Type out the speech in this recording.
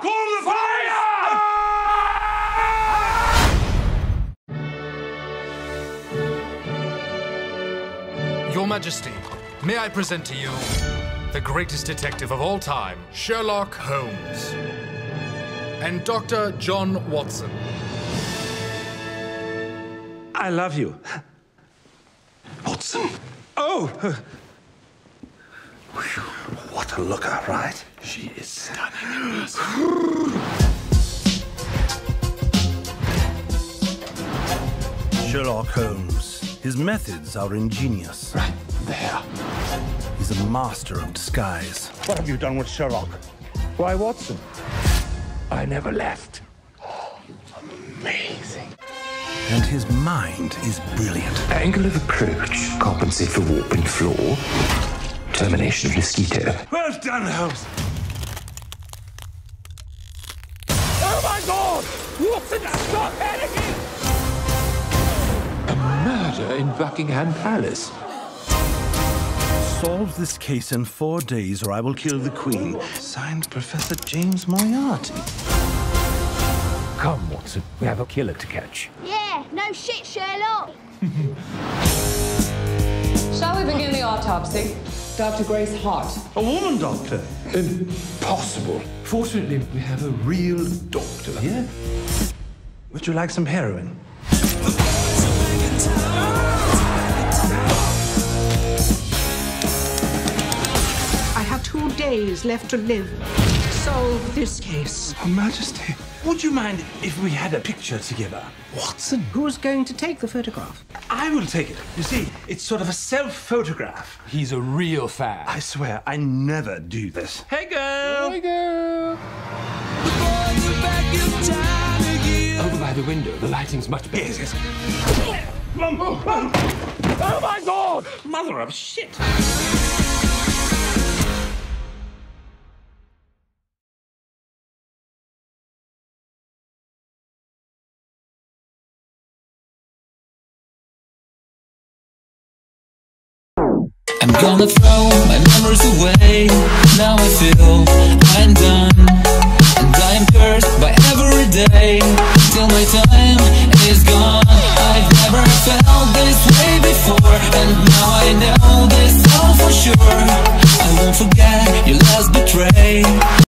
Call the fire! Your Majesty, may I present to you the greatest detective of all time, Sherlock Holmes, and Dr. John Watson. I love you. Watson? Oh! What a looker, right? She is stunning. Sherlock Holmes. His methods are ingenious. Right there. He's a master of disguise. What have you done with Sherlock? Why, Watson? I never left. Amazing. And his mind is brilliant. Angle of approach, compensate for warping floor, termination of mosquito. Well done, Holmes. Oh my God! Watson, stop panicking! A murder in Buckingham Palace. Solve this case in four days or I will kill the Queen. Signed Professor James Moriarty. Come, Watson, we have a killer to catch. Yeah, no shit, Sherlock. Shall we begin the autopsy? Dr. Grace Hart. A woman doctor. Impossible. Fortunately, we have a real doctor here. Would you like some heroin? I have two days left to live. Solve this case. Her Majesty, would you mind if we had a picture together? Watson? Who's going to take the photograph? I will take it. You see, it's sort of a self photograph. He's a real fan. I swear, I never do this. Hey, girl! Hey, girl! Over by the window, the lighting's much better. Yes, yes. Oh, oh, oh, oh my God! Mother of shit! I'm gonna throw my memories away. Now I feel I'm